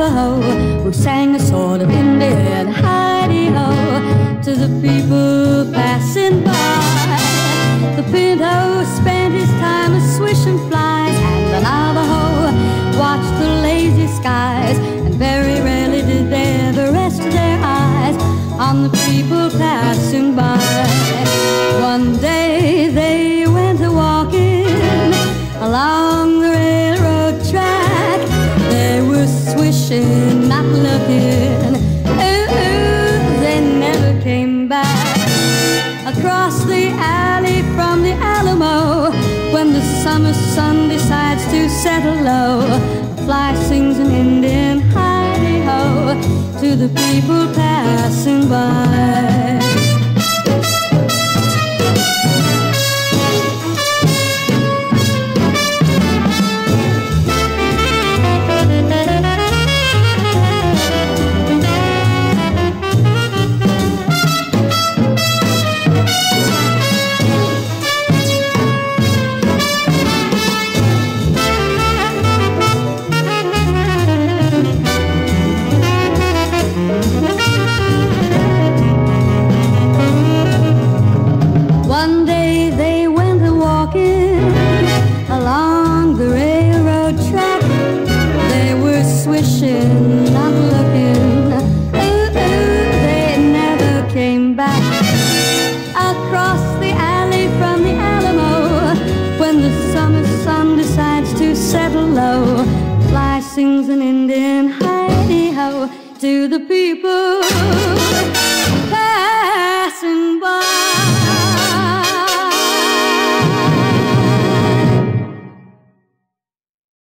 Navajo who sang a sort of Indian hidey-ho to the people passing by. The Pinto spent his time a swishing flies, and the Navajo watched the lazy skies, and very rarely did they ever rest their eyes on the people. Were not looking. Ooh, ooh, they never came back. Across the alley from the Alamo, when the summer sun decides to settle low, a fly sings an Indian hidey ho to the people sings an Indian hi-ho to the people.